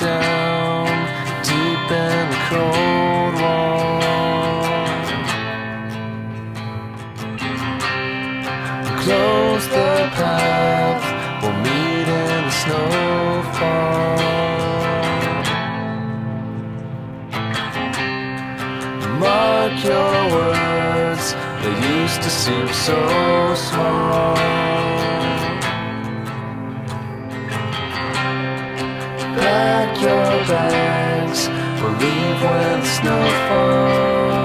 down deep in the cold wall. Close the path, we'll meet in the snowfall. Mark your words, they used to seem so small. Your bags, we'll leave when snow falls.